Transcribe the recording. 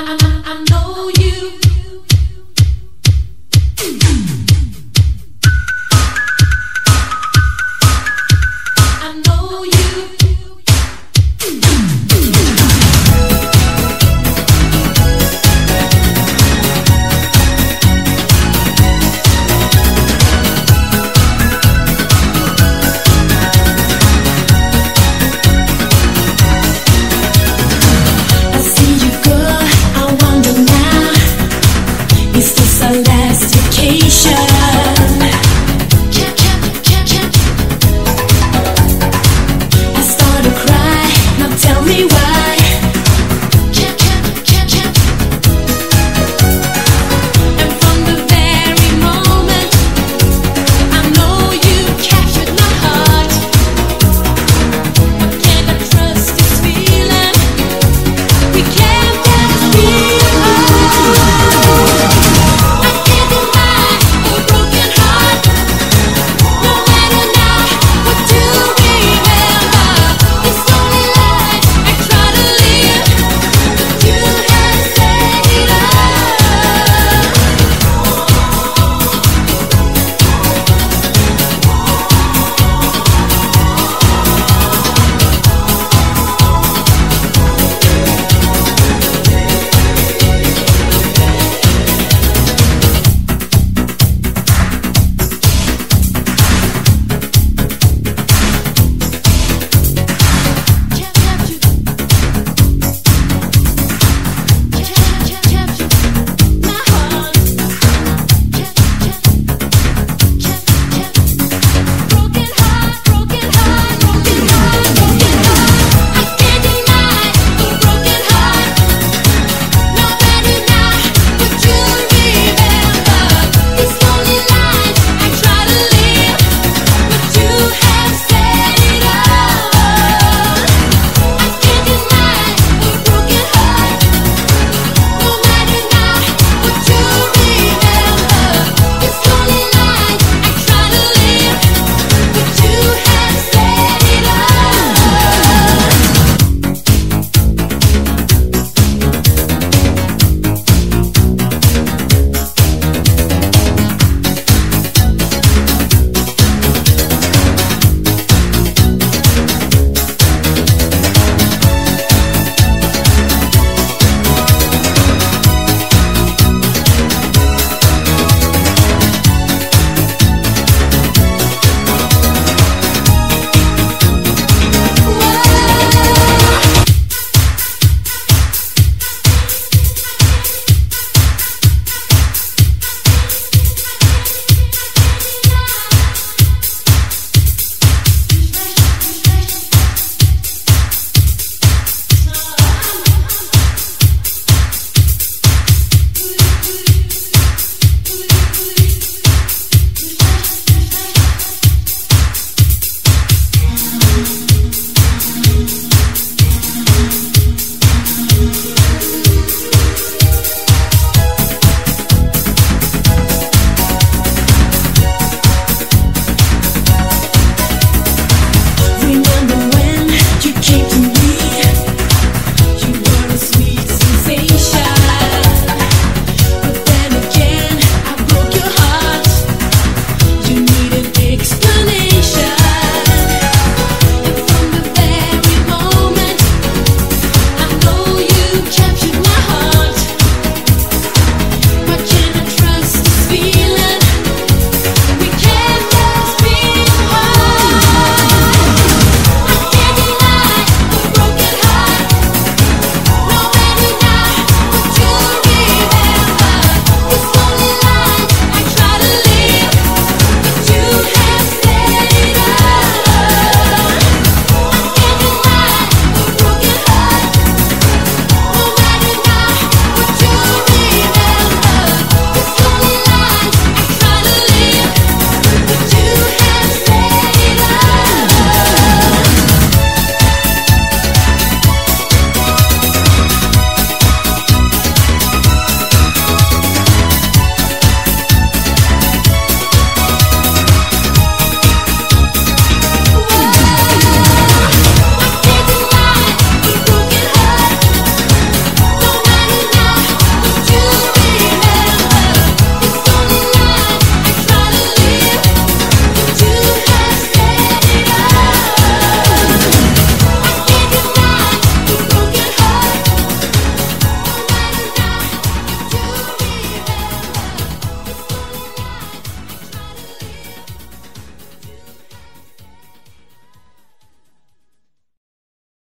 I, I I know you me